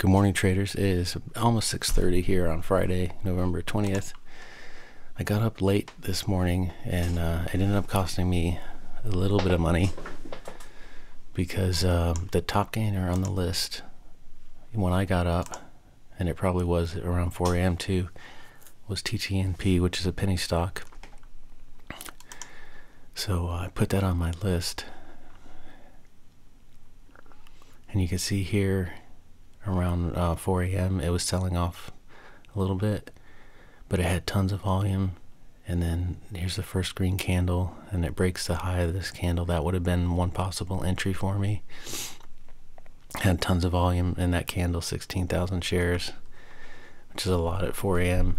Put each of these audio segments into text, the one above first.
Good morning, traders. It is almost 6:30 here on Friday, November 20th. I got up late this morning, and uh, it ended up costing me a little bit of money because uh, the top gainer on the list when I got up, and it probably was around 4 a.m. too, was TTNP, which is a penny stock. So uh, I put that on my list, and you can see here around uh, 4 a.m. it was selling off a little bit, but it had tons of volume. And then here's the first green candle, and it breaks the high of this candle. That would have been one possible entry for me. Had tons of volume in that candle, 16,000 shares, which is a lot at 4 a.m.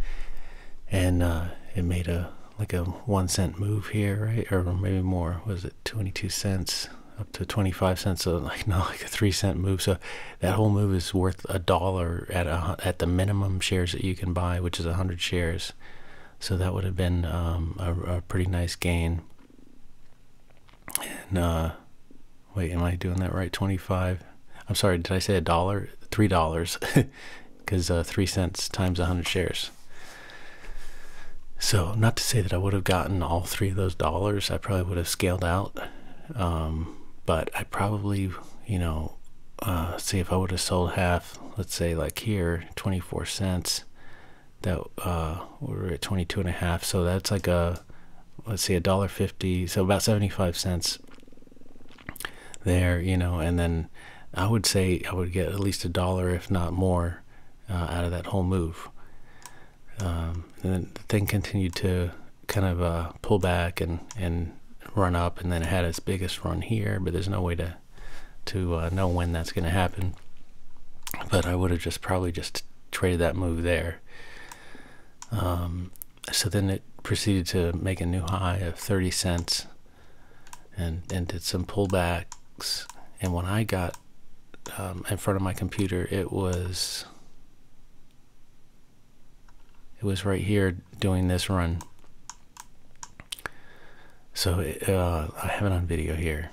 And uh, it made a like a one cent move here, right? Or maybe more. Was it 22 cents? Up to 25 cents, so like not like a three cent move. So that whole move is worth a dollar at a, at the minimum shares that you can buy, which is 100 shares. So that would have been um, a, a, pretty nice gain. And uh, wait, am I doing that right? 25. I'm sorry, did I say a dollar? Three dollars, because uh, three cents times 100 shares. So, not to say that I would have gotten all three of those dollars, I probably would have scaled out. Um, but I probably, you know, uh, see if I would have sold half, let's say like here, 24 cents, that uh, we're at 22 and a half. So that's like a, let's see, a dollar 50. So about 75 cents there, you know, and then I would say I would get at least a dollar, if not more, uh, out of that whole move. Um, and then the thing continued to kind of uh, pull back and, and run up and then it had its biggest run here but there's no way to to uh, know when that's going to happen. But I would have just probably just traded that move there. Um, so then it proceeded to make a new high of 30 cents and and did some pullbacks. And when I got um, in front of my computer it was it was right here doing this run so uh, I have it on video here.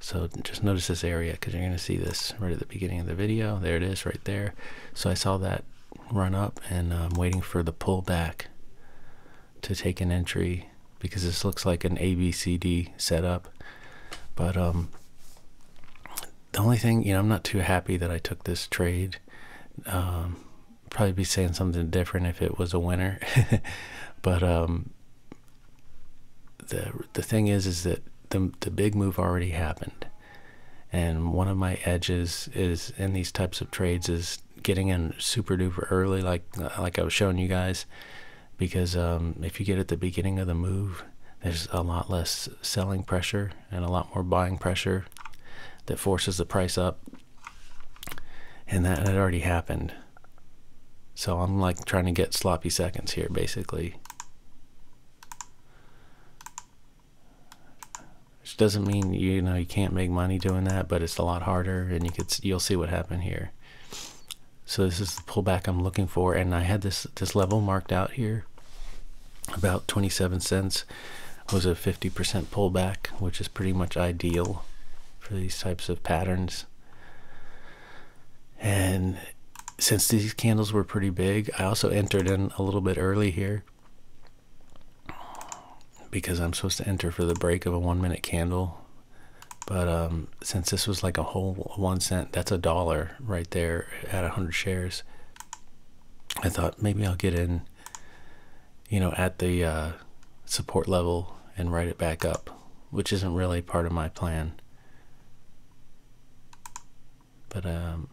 So just notice this area because you're going to see this right at the beginning of the video. There it is right there. So I saw that run up and I'm waiting for the pullback to take an entry because this looks like an ABCD setup. But um, the only thing, you know, I'm not too happy that I took this trade. Um, probably be saying something different if it was a winner. but um, the the thing is is that the the big move already happened, and one of my edges is in these types of trades is getting in super duper early, like like I was showing you guys, because um, if you get at the beginning of the move, there's a lot less selling pressure and a lot more buying pressure that forces the price up, and that had already happened. So I'm like trying to get sloppy seconds here, basically. Doesn't mean you know you can't make money doing that but it's a lot harder and you could you'll see what happened here. So this is the pullback I'm looking for and I had this this level marked out here about 27 cents was a 50% pullback which is pretty much ideal for these types of patterns. And since these candles were pretty big I also entered in a little bit early here because I'm supposed to enter for the break of a one minute candle. But um, since this was like a whole one cent, that's a dollar right there at 100 shares. I thought maybe I'll get in, you know, at the uh, support level and write it back up, which isn't really part of my plan. But um,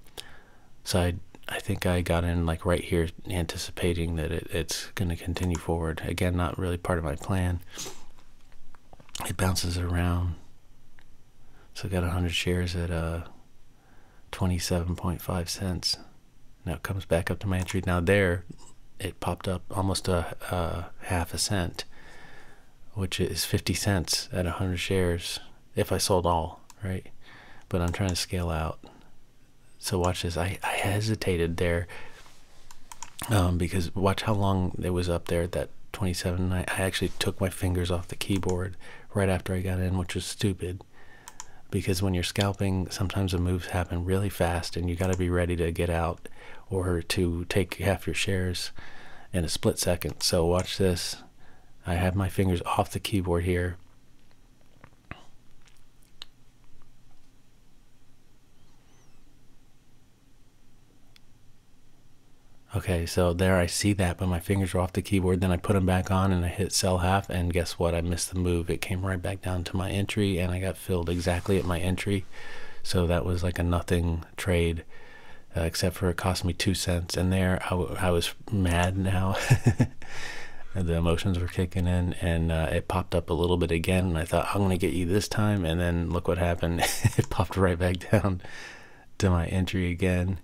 so I I think I got in like right here anticipating that it, it's going to continue forward. Again, not really part of my plan. It bounces around. So I got 100 shares at uh, 27.5 cents. Now it comes back up to my entry. Now there, it popped up almost a, a half a cent, which is 50 cents at 100 shares if I sold all, right? But I'm trying to scale out. So watch this. I, I hesitated there um, because watch how long it was up there at that 27. I, I actually took my fingers off the keyboard right after I got in, which was stupid. because when you're scalping, sometimes the moves happen really fast, and you got to be ready to get out or to take half your shares in a split second. So watch this. I have my fingers off the keyboard here. Okay, so there I see that, but my fingers are off the keyboard. Then I put them back on and I hit sell half, and guess what? I missed the move. It came right back down to my entry, and I got filled exactly at my entry. So that was like a nothing trade, uh, except for it cost me two cents. And there I, was mad now. the emotions were kicking in, and uh, it popped up a little bit again. And I thought, I'm going to get you this time. And then look what happened. it popped right back down to my entry again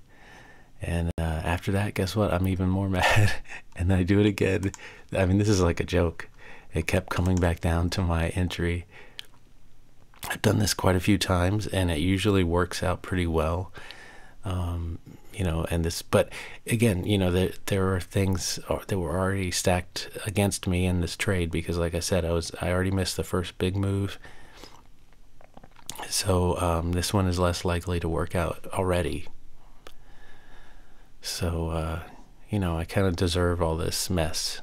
and uh, after that, guess what? I'm even more mad. and then I do it again. I mean, this is like a joke. It kept coming back down to my entry. I've done this quite a few times, and it usually works out pretty well. Um, you know, and this, but again, you know, there there are things that were already stacked against me in this trade because, like I said, I was I already missed the first big move, so um, this one is less likely to work out already so, uh, you know, I kind of deserve all this mess.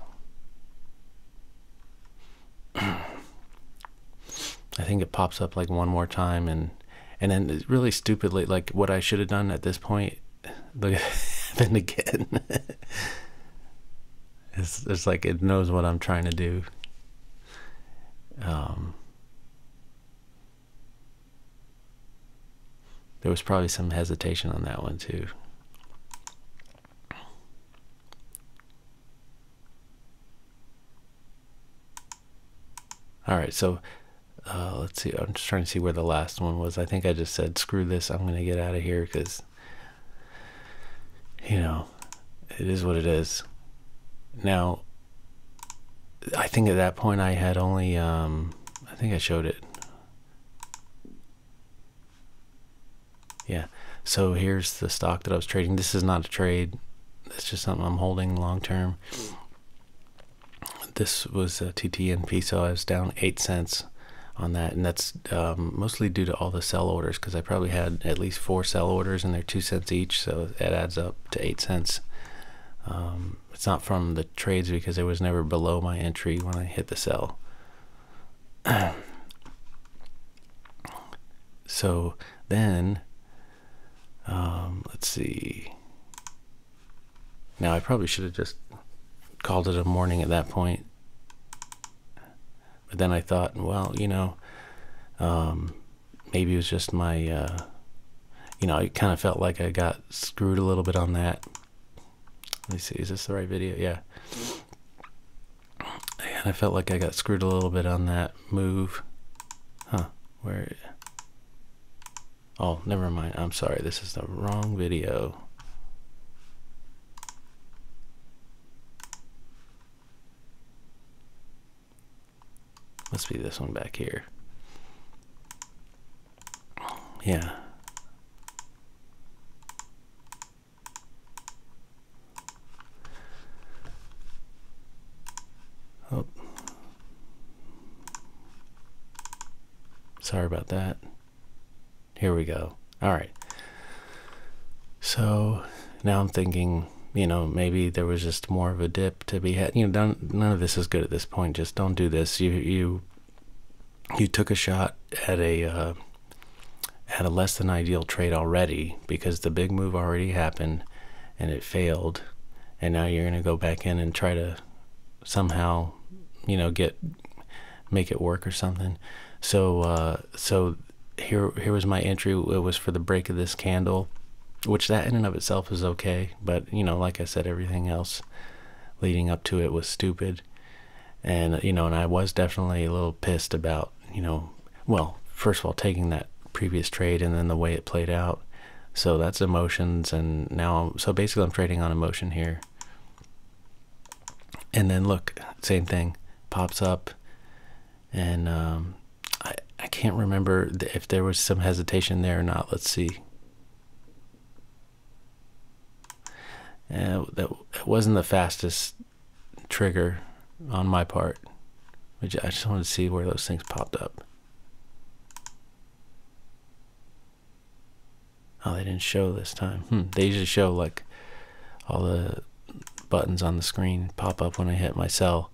I think it pops up like one more time and and then really stupidly like what I should have done at this point look happened again. it's it's like it knows what I'm trying to do. Um there was probably some hesitation on that one too. All right, so uh, let's see. I'm just trying to see where the last one was. I think I just said, screw this. I'm going to get out of here because, you know, it is what it is. Now, I think at that point I had only, um, I think I showed it. Yeah. So here's the stock that I was trading. This is not a trade. It's just something I'm holding long term this was a TTNP, so I was down eight cents on that, and that's um, mostly due to all the sell orders because I probably had at least four sell orders, and they're two cents each, so it adds up to eight cents. Um, it's not from the trades because it was never below my entry when I hit the sell. so then, um, let's see. Now I probably should have just called it a morning at that point. But then I thought, well, you know, um, maybe it was just my, uh, you know, I kind of felt like I got screwed a little bit on that. Let me see, is this the right video? Yeah. And I felt like I got screwed a little bit on that move. Huh, where? Oh, never mind. I'm sorry. This is the wrong video. Must be this one back here. Yeah. Oh. Sorry about that. Here we go. All right. So now I'm thinking you know, maybe there was just more of a dip to be had. You know, none of this is good at this point. Just don't do this. You you you took a shot at a uh, at a less than ideal trade already because the big move already happened and it failed, and now you're gonna go back in and try to somehow, you know, get make it work or something. So uh, so here here was my entry. It was for the break of this candle which that in and of itself is okay but you know like i said everything else leading up to it was stupid and you know and i was definitely a little pissed about you know well first of all taking that previous trade and then the way it played out. So that's emotions and now so basically i'm trading on emotion here. And then look same thing pops up. And um, I, I can't remember if there was some hesitation there or not. Let's see. Uh, that it wasn't the fastest trigger on my part. I just wanted to see where those things popped up. Oh, they didn't show this time. Hmm. They usually show like all the buttons on the screen pop up when I hit my sell.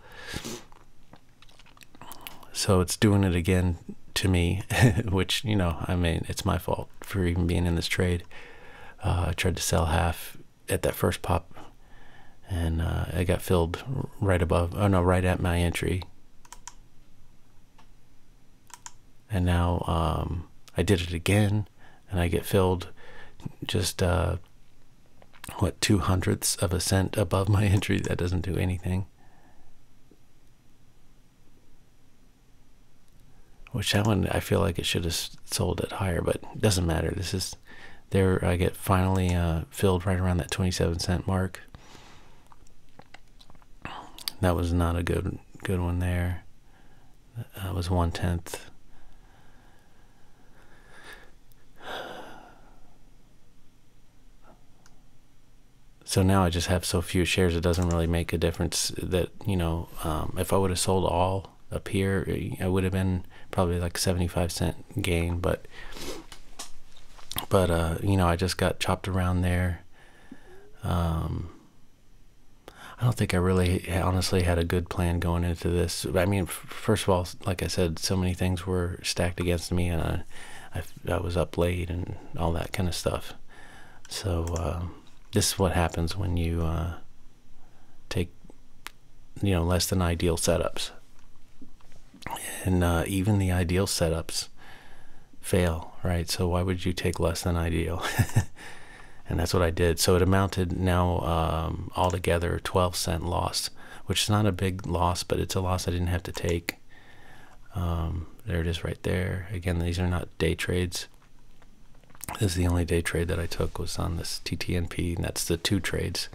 So it's doing it again to me, which, you know, I mean, it's my fault for even being in this trade. Uh, I tried to sell half at that first pop and uh, I got filled right above, oh no, right at my entry. And now um, I did it again and I get filled just uh, what two hundredths of a cent above my entry. That doesn't do anything. Which that one I feel like it should have sold it higher, but it doesn't matter. This is there. I get finally uh, filled right around that twenty-seven cent mark. That was not a good good one there. That was one tenth. So now I just have so few shares, it doesn't really make a difference. That you know, um, if I would have sold all up here, I would have been probably like 75 cent gain. But but uh, you know, I just got chopped around there. Um, I don't think I really honestly had a good plan going into this. I mean, first of all, like I said, so many things were stacked against me, and I, I, I was up late and all that kind of stuff. So. Um, this is what happens when you uh, take you know less than ideal setups. And uh, even the ideal setups fail right? So why would you take less than ideal? And that's what I did. So it amounted now um, altogether 12 cent loss which is not a big loss but it's a loss I didn't have to take. Um, there it is right there. Again these are not day trades this is the only day trade that I took was on this TTNP, and that's the two trades.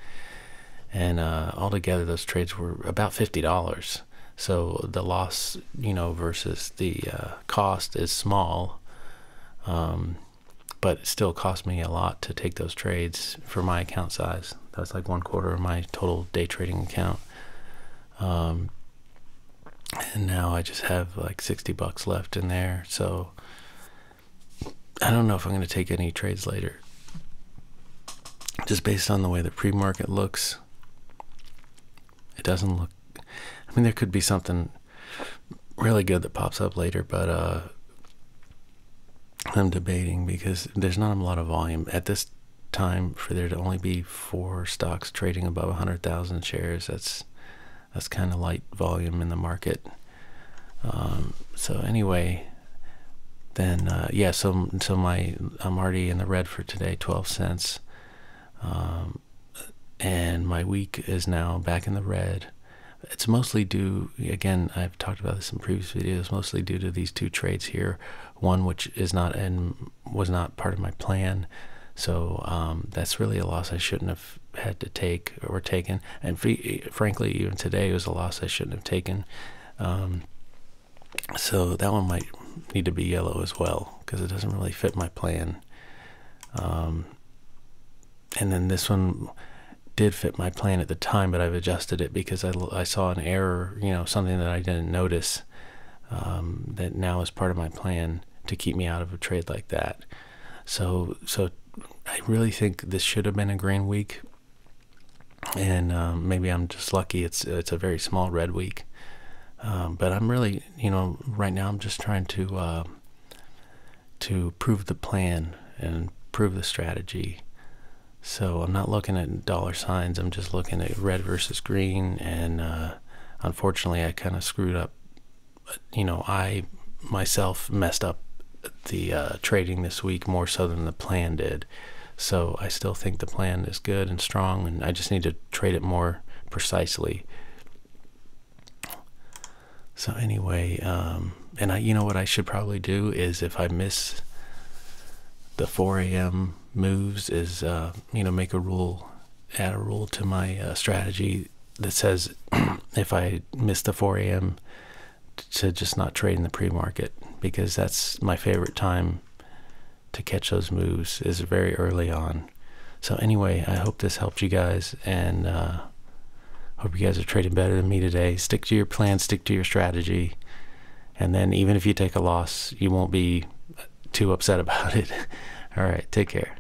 And uh, altogether, those trades were about fifty dollars. So the loss, you know, versus the uh, cost is small, um, but it still cost me a lot to take those trades for my account size. That's like one quarter of my total day trading account. Um, and now I just have like 60 bucks left in there. So I don't know if I'm going to take any trades later. Just based on the way the pre market looks, it doesn't look. I mean, there could be something really good that pops up later, but uh, I'm debating because there's not a lot of volume at this time for there to only be four stocks trading above 100,000 shares. That's that's kind of light volume in the market. Um, so anyway, then uh, yeah, so so my I'm already in the red for today, 12 cents, um, and my week is now back in the red. It's mostly due again. I've talked about this in previous videos. Mostly due to these two trades here. One which is not and was not part of my plan. So um, that's really a loss I shouldn't have had to take or taken. And frankly, even today it was a loss I shouldn't have taken. Um, so that one might need to be yellow as well because it doesn't really fit my plan. Um, and then this one did fit my plan at the time, but I've adjusted it because I, I saw an error, you know, something that I didn't notice um, that now is part of my plan to keep me out of a trade like that. So, so I really think this should have been a green week, and um, maybe I'm just lucky. It's it's a very small red week. Um, but I'm really, you know, right now I'm just trying to uh, to prove the plan and prove the strategy. So I'm not looking at dollar signs. I'm just looking at red versus green. And uh, unfortunately, I kind of screwed up. You know, I myself messed up the uh, trading this week more so than the plan did. So I still think the plan is good and strong, and I just need to trade it more precisely. So anyway, um, and I, you know what I should probably do is if I miss the 4 a.m. moves, is uh, you know make a rule, add a rule to my uh, strategy that says if I miss the 4 a.m. to just not trade in the pre-market because that's my favorite time to catch those moves is very early on. So anyway, I hope this helped you guys and. Uh, Hope you guys are trading better than me today. Stick to your plan, stick to your strategy. And then even if you take a loss, you won't be too upset about it. All right, take care.